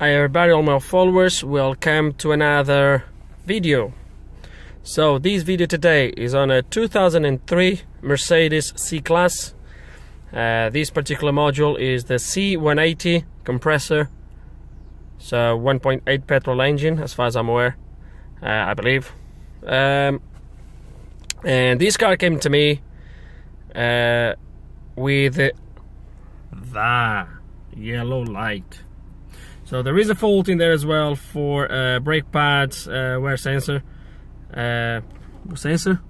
Hi everybody, all my followers, welcome to another video. So this video today is on a 2003 Mercedes C-Class. Uh, this particular module is the C180 Kompressor. So 1.8 petrol engine as far as I'm aware, uh, I believe. Um, and this car came to me uh, with the yellow light. So there is a fault in there as well for uh, brake pads uh, wear sensor. Uh, sensor?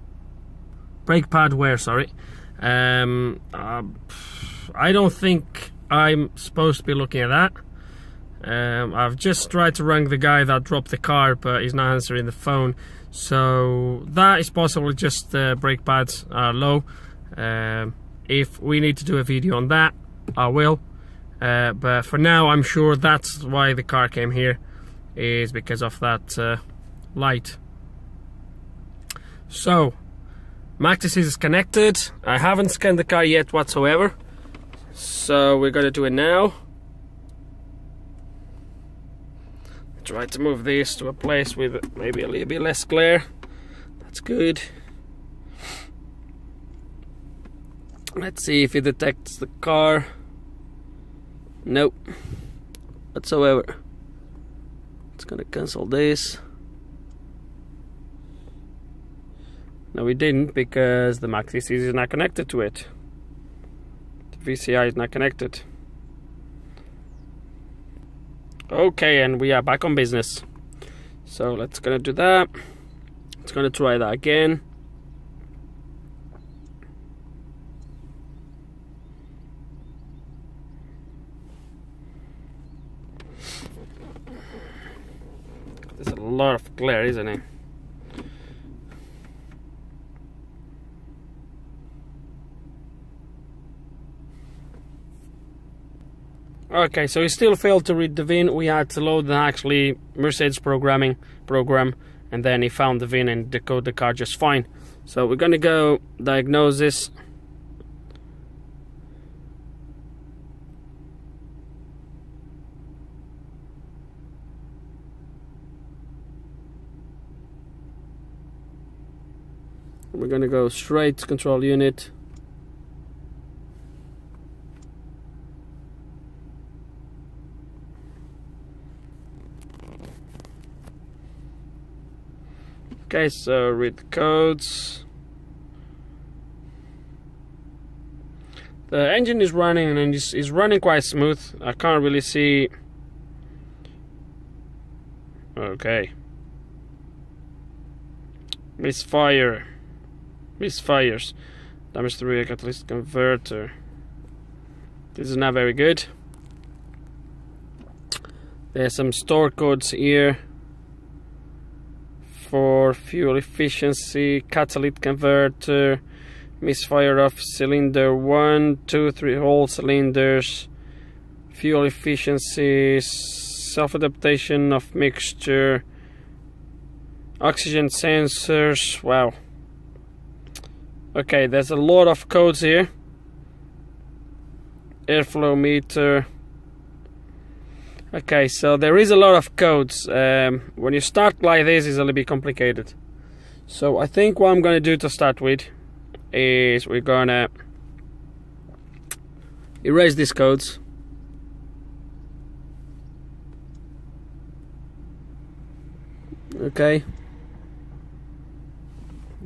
Brake pad wear, sorry. Um, uh, I don't think I'm supposed to be looking at that. Um, I've just tried to ring the guy that dropped the car, but he's not answering the phone. So that is possibly just uh, brake pads are low. Um, if we need to do a video on that, I will. Uh, but for now, I'm sure that's why the car came here, is because of that uh, light. So, MaxiSys is connected. I haven't scanned the car yet whatsoever. So we're gonna do it now. Try to move this to a place with maybe a little bit less glare. That's good. Let's see if it detects the car. Nope. Whatsoever. It's gonna cancel this. No, we didn't because the MaxiSys is not connected to it. The VCI is not connected. Okay, and we are back on business. So let's gonna do that. It's gonna try that again. Lot of glare, isn't it? Okay, so he still failed to read the VIN. We had to load the actually Mercedes programming program, and then he found the VIN and decode the car just fine. So we're gonna go diagnose this. Gonna go straight control unit. Okay, so read the codes. The engine is running and it's, it's running quite smooth. I can't really see. Okay. Misfire. Misfires. Damage to rear catalyst converter. This is not very good. There's some store codes here for fuel efficiency, catalytic converter, misfire of cylinder 1, 2, 3 whole cylinders, fuel efficiency, self adaptation of mixture, oxygen sensors. Wow. Okay, there's a lot of codes here. Airflow meter. Okay, so there is a lot of codes. Um, when you start like this, it's a little bit complicated. So I think what I'm gonna do to start with is we're gonna erase these codes. Okay.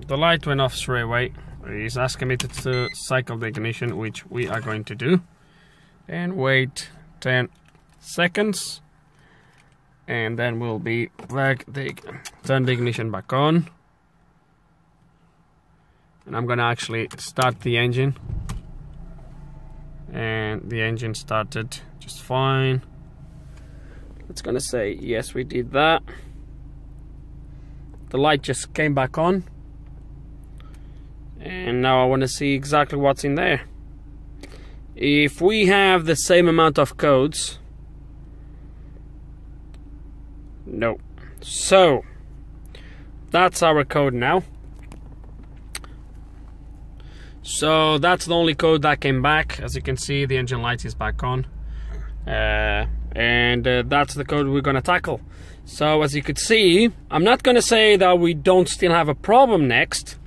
The light went off straight away. He's asking me to, cycle the ignition, which we are going to do. And wait 10 seconds. And then we'll be back the turn the ignition back on. And I'm gonna actually start the engine. And the engine started just fine. It's gonna say yes we did that. The light just came back on and now I want to see exactly what's in there if we have the same amount of codes no. So, that's our code now. So that's the only code that came back. As you can see, the engine light is back on. Uh, and uh, that's the code we're going to tackle. So as you could see, I'm not going to say that we don't still have a problem next,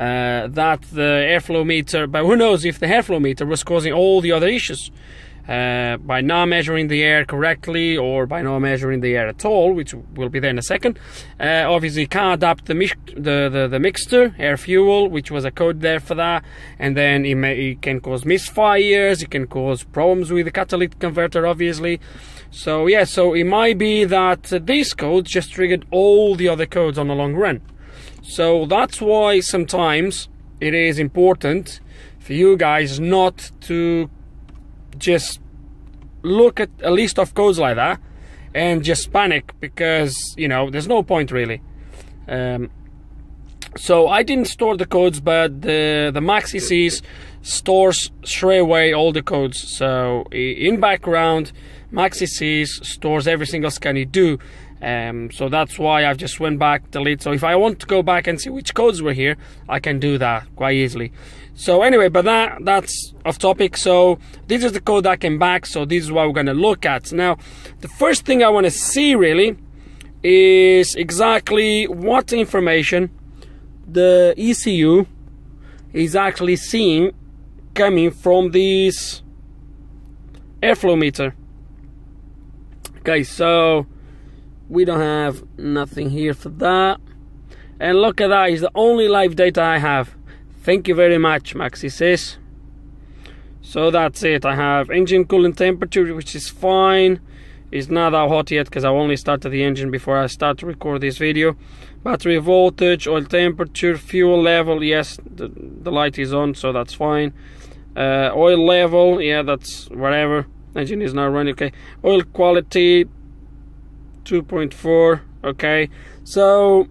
uh, that the airflow meter, but who knows if the airflow meter was causing all the other issues. Uh, by not measuring the air correctly or by not measuring the air at all, which will be there in a second. Uh, obviously, can't adapt the, the, the, the, mixture, air fuel, which was a code there for that, and then it, may, it can cause misfires, it can cause problems with the catalytic converter, obviously. So, yeah, so it might be that these codes just triggered all the other codes on the long run. So, that's why sometimes it is important for you guys not to just look at a list of codes like that and just panic because you know there's no point really. Um, so I didn't store the codes, but the the MaxiSys stores straight away all the codes. So in background, MaxiSys stores every single scan you do. Um, so that's why I've just went back delete. So if I want to go back and see which codes were here, I can do that quite easily. So anyway, but that that's off topic. So this is the code that came back. So this is what we're gonna look at. Now, the first thing I want to see really is exactly what information the ECU is actually seeing coming from this airflow meter. Okay, so we don't have nothing here for that. And look at that, is the only live data I have. Thank you very much, MaxiSys. So that's it. I have engine coolant temperature, which is fine. It's not that hot yet because I only started the engine before I start to record this video. Battery voltage, oil temperature, fuel level. Yes, the, the light is on, so that's fine. Uh, oil level, yeah, that's whatever. Engine is not running. Okay. Oil quality, 2.4. Okay. So,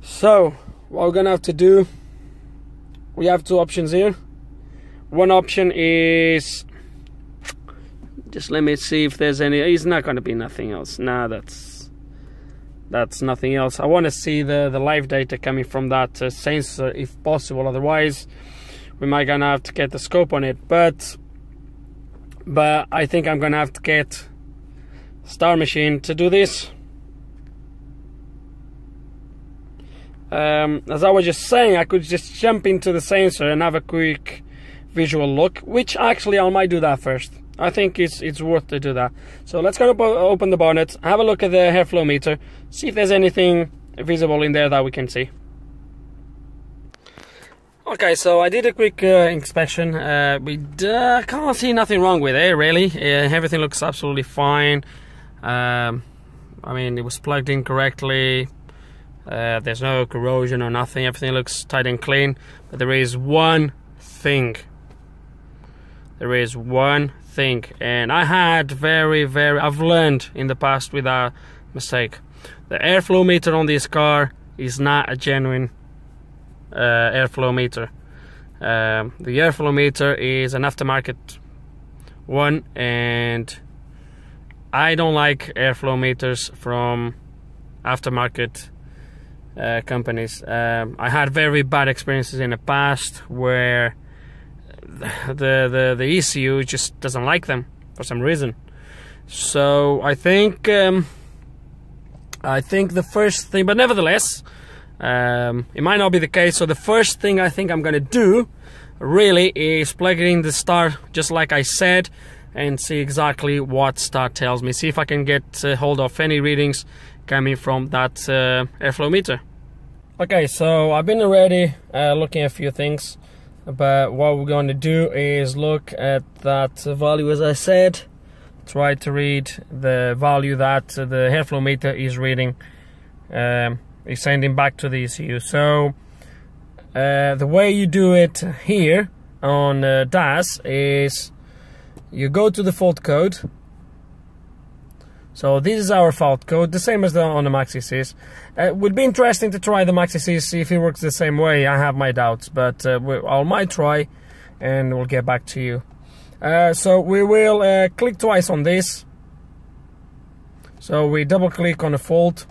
so what we're gonna have to do we have two options here one option is just let me see if there's any it's not gonna be nothing else nah that's that's nothing else I want to see the the live data coming from that uh, sensor if possible otherwise we might gonna have to get the scope on it but but I think I'm gonna have to get Star Machine to do this Um, as I was just saying, I could just jump into the sensor and have a quick visual look, which actually I might do that first. I think it's it's worth to do that. So let's go open the bonnet, have a look at the airflow meter, see if there's anything visible in there that we can see. Okay, so I did a quick uh, inspection. Uh, we uh, can't see nothing wrong with it, really. Uh, everything looks absolutely fine. Um, I mean, it was plugged in correctly, uh, there's no corrosion or nothing. Everything looks tight and clean. But there is one thing. There is one thing, and I had very, very. I've learned in the past with a mistake. The airflow meter on this car is not a genuine uh, airflow meter. Um, the airflow meter is an aftermarket one, and I don't like airflow meters from aftermarket uh, companies. Um, I had very bad experiences in the past where the, the the ECU just doesn't like them for some reason. So I think um, I think the first thing, but nevertheless, um, it might not be the case. So the first thing I think I'm gonna do really is plug in the star, just like I said, and see exactly what star tells me. See if I can get uh, hold of any readings coming from that uh, airflow meter. Okay, so I've been already uh, looking at a few things, but what we're going to do is look at that value as I said, try to read the value that the airflow meter is reading, um, is sending back to the ECU. So uh, the way you do it here on uh, DAS is you go to the fault code so this is our fault code, the same as the, on the MaxiSys. Uh, it would be interesting to try the MaxiSys, see if it works the same way. I have my doubts, but uh, I might try and we'll get back to you. Uh, so we will uh, click twice on this. So we double click on the fault.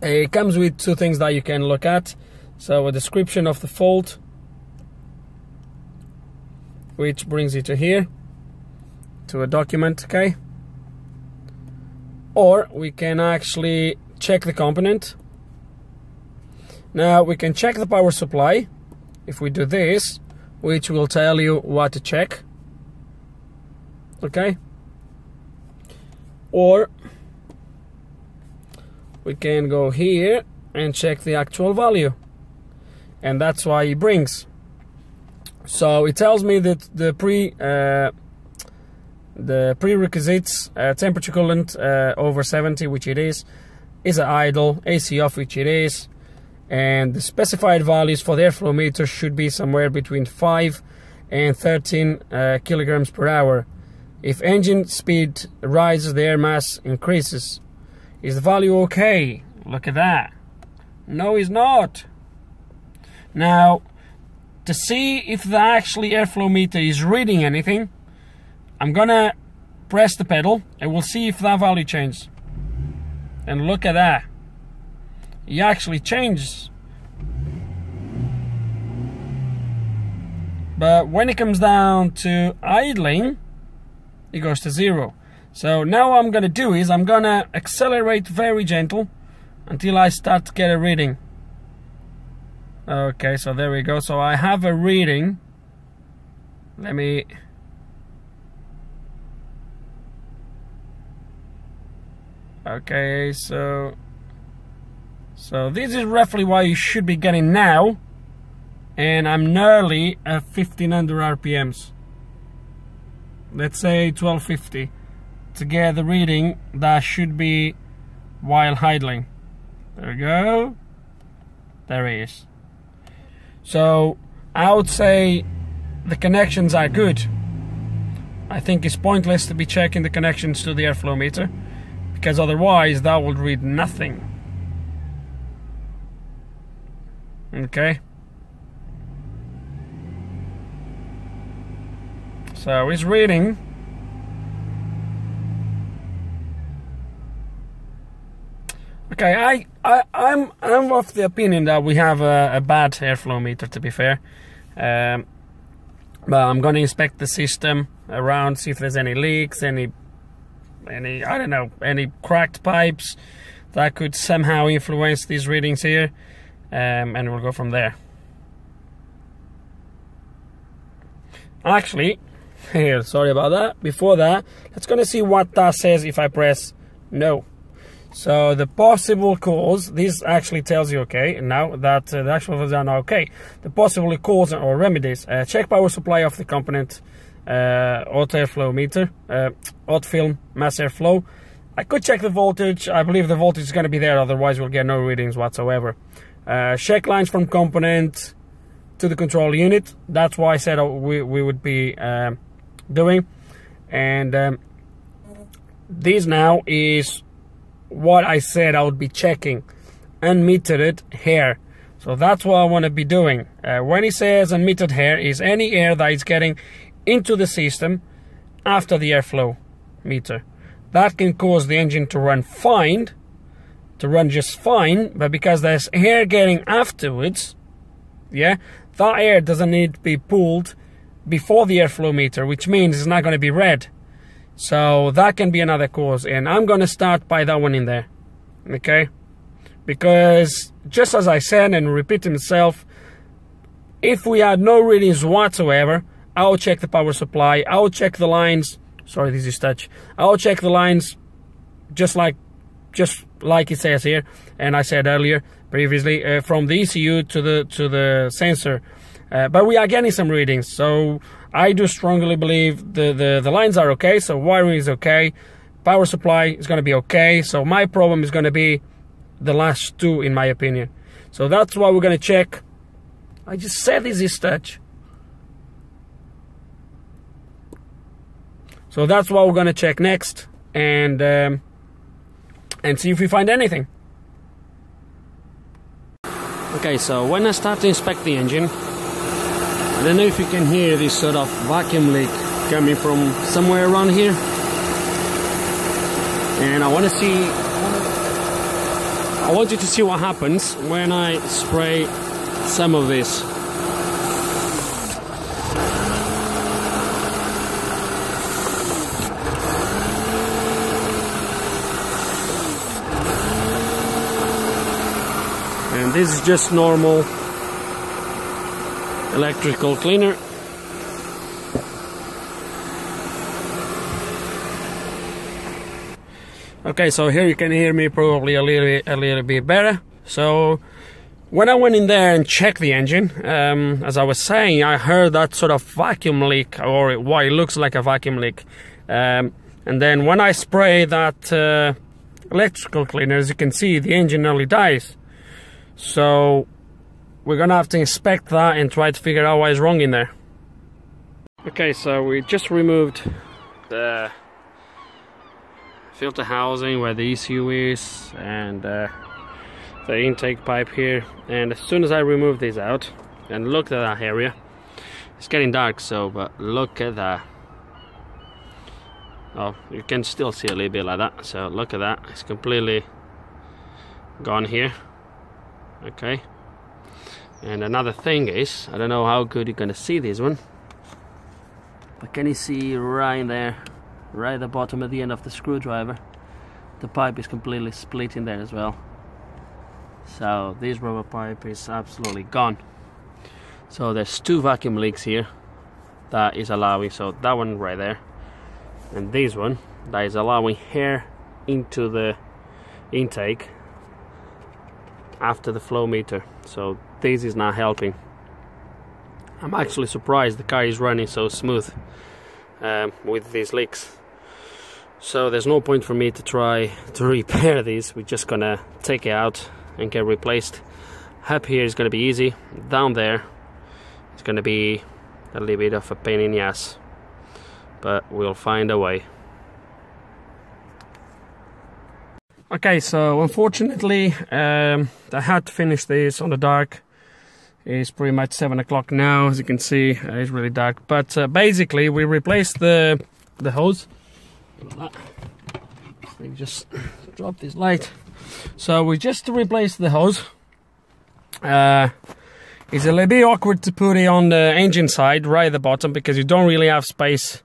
It comes with two things that you can look at. So a description of the fault, which brings you to here. To a document, okay? Or we can actually check the component. Now we can check the power supply if we do this, which will tell you what to check. Okay? Or we can go here and check the actual value. And that's why it brings. So it tells me that the pre uh, the prerequisites uh, temperature coolant uh, over 70, which it is, is an idle, AC off, which it is, and the specified values for the airflow meter should be somewhere between 5 and 13 uh, kilograms per hour. If engine speed rises, the air mass increases. Is the value okay? Look at that. No, it's not. Now, to see if the actually airflow meter is reading anything, I'm gonna press the pedal and we'll see if that value changes. And look at that. It actually changes. But when it comes down to idling, it goes to zero. So now what I'm gonna do is I'm gonna accelerate very gentle until I start to get a reading. Okay, so there we go. So I have a reading. Let me Okay, so so this is roughly what you should be getting now, and I'm nearly at 1500 RPMs. Let's say 1250 to get the reading that should be while idling. There we go. There he is. So I would say the connections are good. I think it's pointless to be checking the connections to the airflow meter because otherwise that will read nothing. Okay. So it's reading. Okay, I, I, I'm, I'm of the opinion that we have a, a bad airflow meter. To be fair, um, but I'm going to inspect the system around, see if there's any leaks, any any, I don't know, any cracked pipes that could somehow influence these readings here. Um, and we'll go from there. Actually, here, sorry about that. Before that, let's gonna see what that says if I press no. So the possible cause, this actually tells you, okay, now that uh, the actual results are not okay. The possible cause or remedies, uh, check power supply of the component, uh, airflow meter, uh, film mass airflow. I could check the voltage. I believe the voltage is going to be there, otherwise we'll get no readings whatsoever. Uh, check lines from component to the control unit. That's why I said uh, we, we would be um, doing. And um, this now is what I said I would be checking. Unmetered air. So that's what I want to be doing. Uh, when he says unmetered air, is any air that is getting into the system after the airflow meter. That can cause the engine to run fine, to run just fine, but because there's air getting afterwards, yeah, that air doesn't need to be pulled before the airflow meter, which means it's not going to be red. So that can be another cause, and I'm going to start by that one in there, okay? Because just as I said and repeat myself, if we had no readings whatsoever, I'll check the power supply. I'll check the lines. Sorry, this is touch. I'll check the lines just like just like it says here, and I said earlier previously uh, from the ECU to the to the sensor. Uh, but we are getting some readings, so I do strongly believe the, the, the lines are okay, so wiring is okay, power supply is going to be okay, so my problem is going to be the last two in my opinion. So that's why we're going to check. I just said this is touch. So that's what we're gonna check next, and um, and see if we find anything. Okay, so when I start to inspect the engine, I don't know if you can hear this sort of vacuum leak coming from somewhere around here. And I want to see, I want you to see what happens when I spray some of this. This is just normal electrical cleaner okay so here you can hear me probably a little a little bit better so when I went in there and checked the engine, um, as I was saying, I heard that sort of vacuum leak, or what it looks like a vacuum leak. Um, and then when I spray that uh, electrical cleaner, as you can see, the engine nearly dies. So we're gonna have to inspect that and try to figure out what is wrong in there. Okay, so we just removed the filter housing where the ECU is and uh, the intake pipe here. And as soon as I remove this out and look at that area it's getting dark so but look at that. Oh you can still see a little bit like that. So look at that. It's completely gone here okay. And another thing is I don't know how good you're gonna see this one but can you see right there right at the bottom at the end of the screwdriver? The pipe is completely split in there as well. So this rubber pipe is absolutely gone. So there's two vacuum leaks here that is allowing so that one right there and this one that is allowing air into the intake after the flow meter so this is not helping I'm actually surprised the car is running so smooth um, with these leaks so there's no point for me to try to repair these we're just gonna take it out and get replaced. Up here is to be easy. Down there it's to be a little bit of a pain in the ass. But we'll find a way. Okay, so unfortunately um, I had to finish this on the dark. It's pretty much 7 o'clock now, as you can see, uh, it's really dark. But uh, basically we replaced the, the hose. Let me just drop this light. So we just replaced the hose. Uh, it's a little bit awkward to put it on the engine side, right at the bottom, because you don't really have space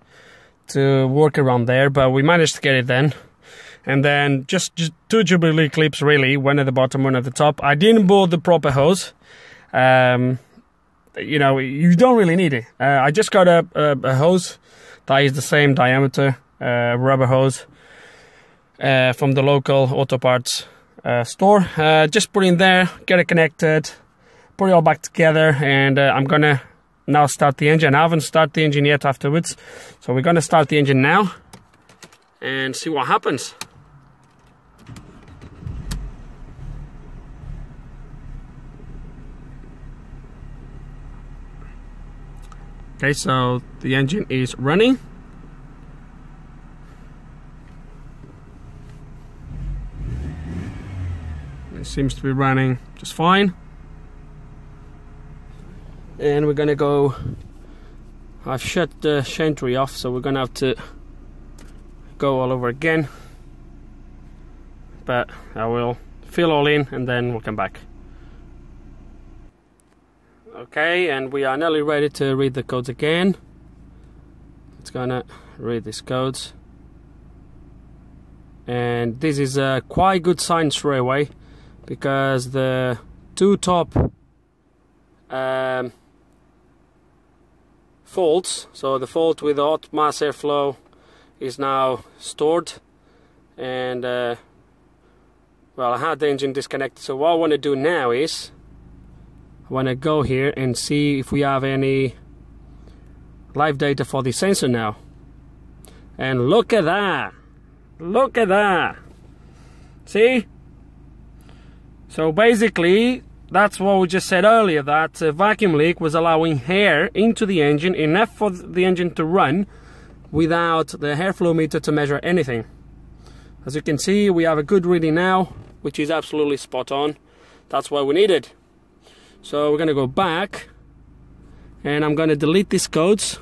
to work around there, but we managed to get it then. And then just, just two Jubilee clips, really, one at the bottom, one at the top. I didn't bought the proper hose. Um, you know, you don't really need it. Uh, I just got a, a, a, hose that is the same diameter, uh, rubber hose, uh, from the local auto parts uh, store. Uh, just put in there, get it connected, put it all back together, and uh, I'm gonna now start the engine. I haven't started the engine yet afterwards, so we're gonna start the engine now and see what happens. Okay, so the engine is running. It seems to be running just fine. And we're gonna go, I've shut the chantry off, so we're gonna have to go all over again. But I will fill all in and then we'll come back. Okay, and we are nearly ready to read the codes again. It's gonna read these codes. And this is a quite good sign straight away because the two top um, faults, so the fault with the hot mass airflow is now stored and uh, well I had the engine disconnected so what I want to do now is want to go here and see if we have any live data for the sensor now and look at that look at that see so basically, that's what we just said earlier, that a vacuum leak was allowing air into the engine, enough for the engine to run, without the airflow meter to measure anything. As you can see, we have a good reading now, which is absolutely spot on. That's what we needed. So we're gonna go back, and I'm gonna delete these codes.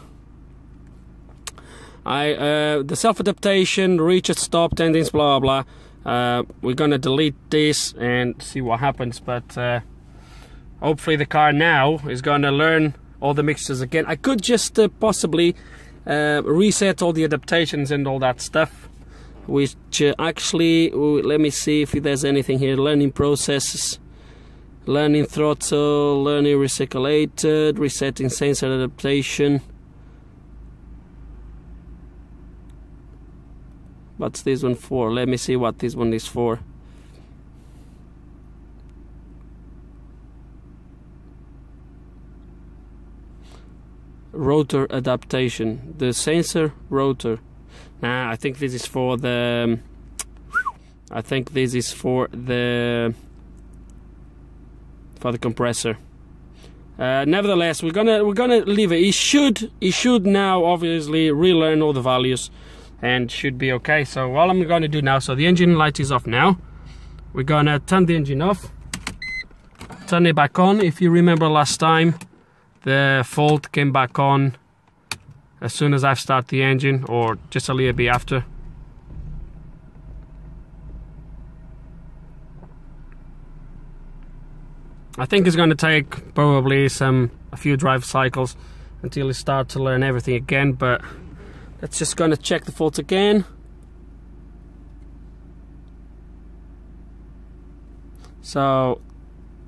I uh, the self-adaptation, reach at stop, tendings, blah blah uh, we're gonna delete this and see what happens but uh, hopefully the car now is gonna learn all the mixtures again. I could just uh, possibly uh, reset all the adaptations and all that stuff which uh, actually let me see if there's anything here. Learning processes learning throttle, learning recirculated, resetting sensor adaptation. What's this one for? Let me see what this one is for. Rotor adaptation. The sensor rotor. Nah, I think this is for the. Um, I think this is for the for the compressor. Uh, nevertheless, we're gonna we're gonna leave it. He should he should now obviously relearn all the values and should be okay. So all I'm gonna do now, so the engine light is off now. We're gonna turn the engine off, turn it back on. If you remember last time, the fault came back on as soon as I start the engine or just a little bit after. I think it's going to take probably some a few drive cycles until you start to learn everything again but let's just going to check the faults again. So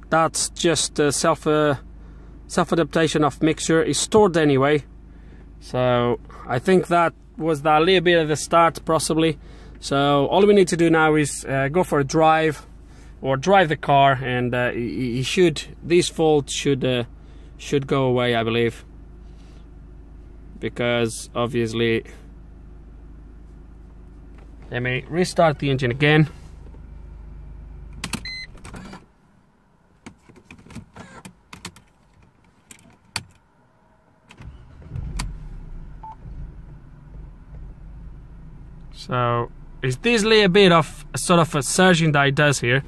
that's just a self uh, self adaptation of mixture. Is stored anyway. So I think that was the little bit at the start possibly. So all we need to do now is uh, go for a drive or drive the car and uh, he should these faults should uh, should go away I believe. Because obviously let me restart the engine again. So is this little bit of a sort of a surging that it does here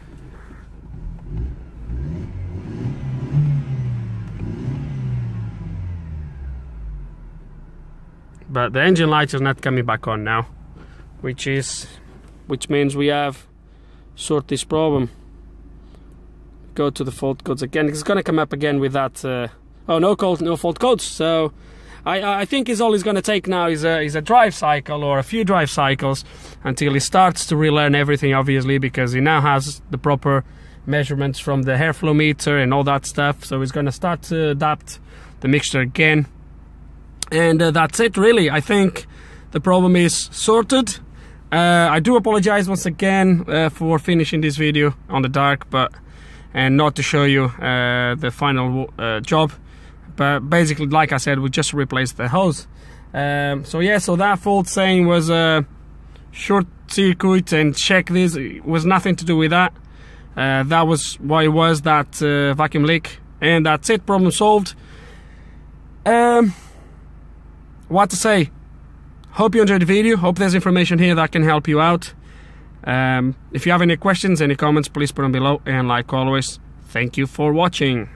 but the engine light is not coming back on now which is which means we have sort this problem. Go to the fault codes again. It's gonna come up again with that uh, oh no code no fault codes. So I, I think is all he's going to take now is a, is a drive cycle or a few drive cycles until he starts to relearn everything obviously because he now has the proper measurements from the airflow meter and all that stuff. So he's going to start to adapt the mixture again and uh, that's it really. I think the problem is sorted. Uh, i do apologize once again uh, for finishing this video on the dark but and not to show you uh, the final uh, job. But basically like i said we just replaced the hose. Um, so yeah so that fault saying was a short circuit and check this it was nothing to do with that. Uh, that was why it was that vacuum leak. And that's it problem solved. Um, what to say. Hope you enjoyed the video. Hope there's information here that can help you out. Um, if you have any questions, any comments, please put them below. And like always, thank you for watching.